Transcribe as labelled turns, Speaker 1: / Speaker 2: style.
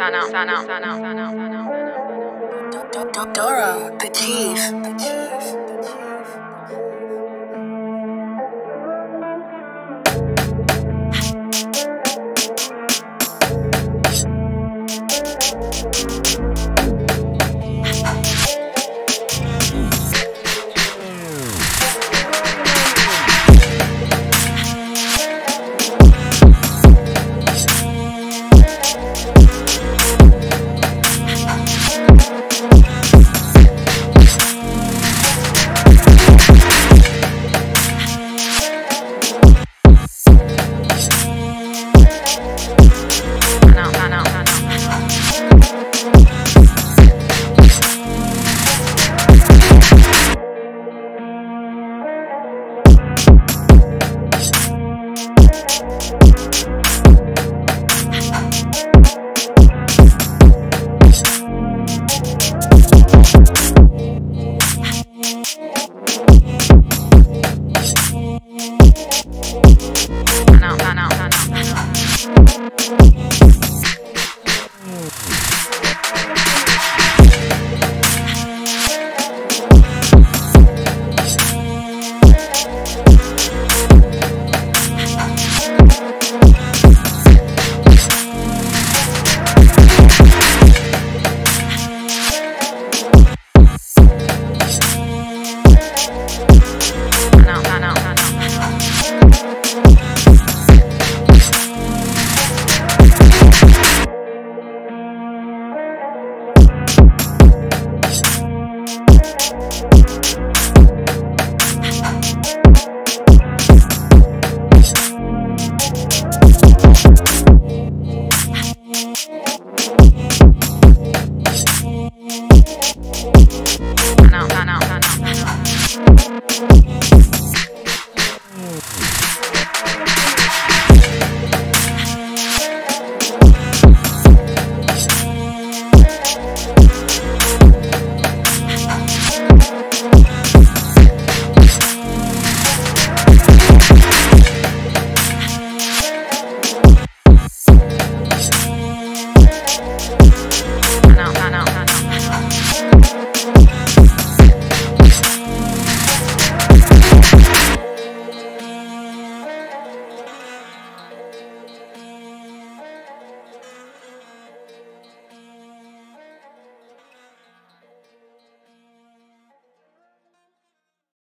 Speaker 1: Sana, Sana, Sana, Sana, Sana.
Speaker 2: Doro, the chief. The chief.